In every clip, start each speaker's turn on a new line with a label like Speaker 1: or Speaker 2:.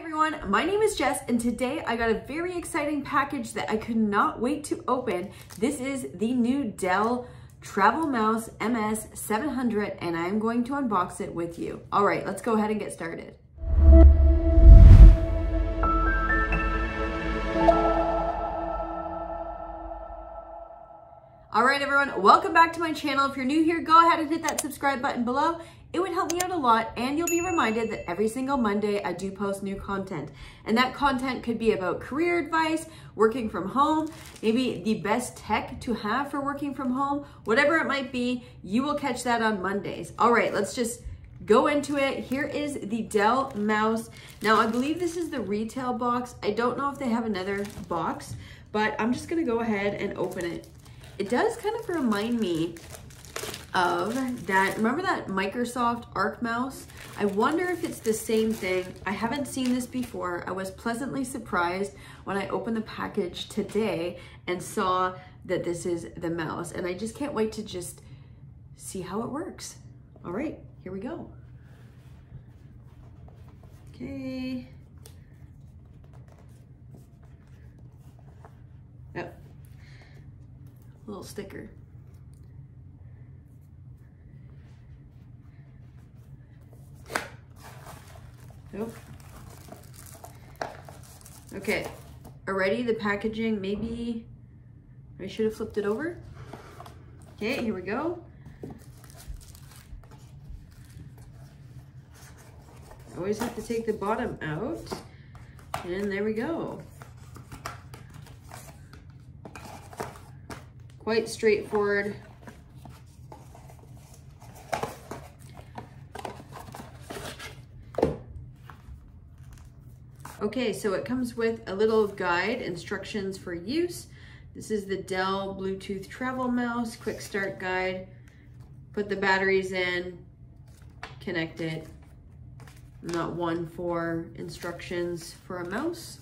Speaker 1: everyone, my name is Jess and today I got a very exciting package that I could not wait to open. This is the new Dell Travel Mouse MS700 and I'm going to unbox it with you. All right, let's go ahead and get started. All right, everyone, welcome back to my channel. If you're new here, go ahead and hit that subscribe button below. It would help me out a lot, and you'll be reminded that every single Monday I do post new content. And that content could be about career advice, working from home, maybe the best tech to have for working from home, whatever it might be, you will catch that on Mondays. All right, let's just go into it. Here is the Dell mouse. Now, I believe this is the retail box. I don't know if they have another box, but I'm just gonna go ahead and open it. It does kind of remind me of that, remember that Microsoft Arc mouse? I wonder if it's the same thing. I haven't seen this before. I was pleasantly surprised when I opened the package today and saw that this is the mouse. And I just can't wait to just see how it works. All right, here we go. Okay. Yep little sticker. Nope. Okay, already the packaging, maybe I should have flipped it over. Okay, here we go. Always have to take the bottom out. And there we go. quite straightforward. Okay, so it comes with a little guide, instructions for use. This is the Dell Bluetooth Travel Mouse, quick start guide. Put the batteries in, connect it. Not one for instructions for a mouse.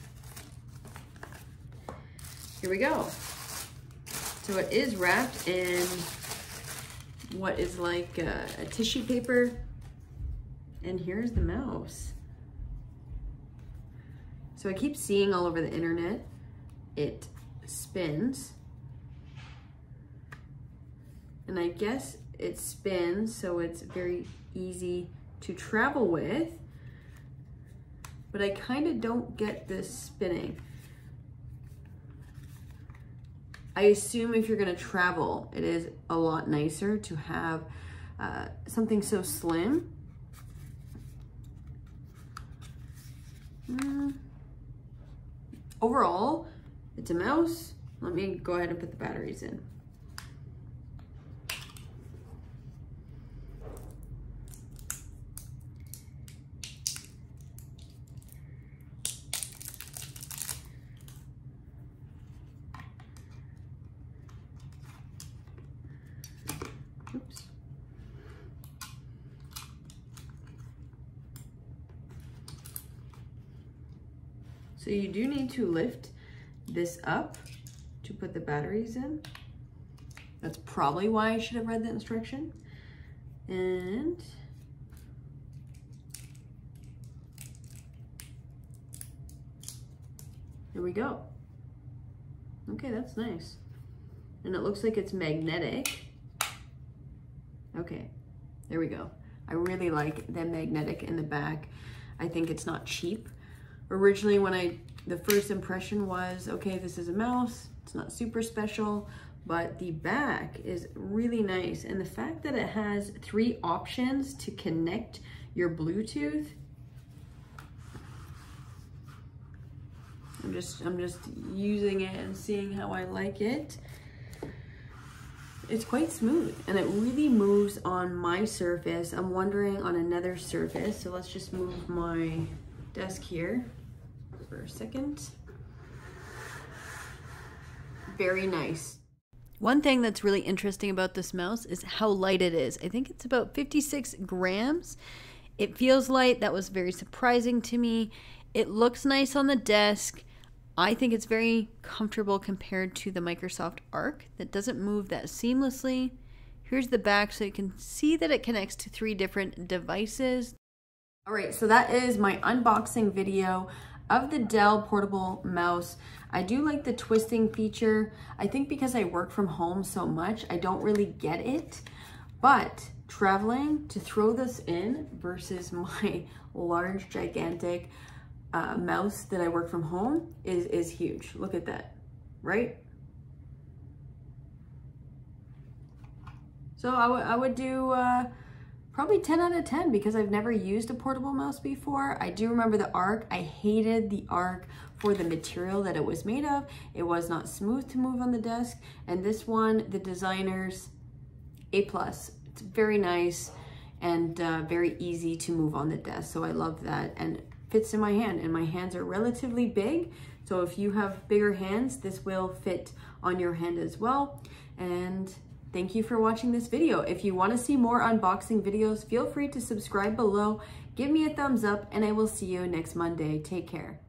Speaker 1: Here we go. So it is wrapped in what is like a, a tissue paper. And here's the mouse. So I keep seeing all over the internet, it spins. And I guess it spins so it's very easy to travel with, but I kind of don't get this spinning. I assume if you're gonna travel, it is a lot nicer to have uh, something so slim. Mm. Overall, it's a mouse. Let me go ahead and put the batteries in. So you do need to lift this up to put the batteries in. That's probably why I should have read the instruction. And there we go. Okay, that's nice. And it looks like it's magnetic. Okay, there we go. I really like the magnetic in the back. I think it's not cheap. Originally when I, the first impression was, okay, this is a mouse. It's not super special, but the back is really nice. And the fact that it has three options to connect your Bluetooth, I'm just, I'm just using it and seeing how I like it it's quite smooth and it really moves on my surface. I'm wondering on another surface. So let's just move my desk here for a second. Very nice. One thing that's really interesting about this mouse is how light it is. I think it's about 56 grams. It feels light. That was very surprising to me. It looks nice on the desk. I think it's very comfortable compared to the Microsoft Arc that doesn't move that seamlessly. Here's the back so you can see that it connects to three different devices. All right, so that is my unboxing video of the Dell portable mouse. I do like the twisting feature. I think because I work from home so much, I don't really get it. But traveling to throw this in versus my large, gigantic uh, mouse that I work from home is, is huge. Look at that, right? So I, I would do uh, probably 10 out of 10 because I've never used a portable mouse before. I do remember the arc. I hated the arc for the material that it was made of. It was not smooth to move on the desk. And this one, the designers, A+. plus. It's very nice and uh, very easy to move on the desk. So I love that and fits in my hand and my hands are relatively big. So if you have bigger hands, this will fit on your hand as well. And thank you for watching this video. If you wanna see more unboxing videos, feel free to subscribe below, give me a thumbs up, and I will see you next Monday. Take care.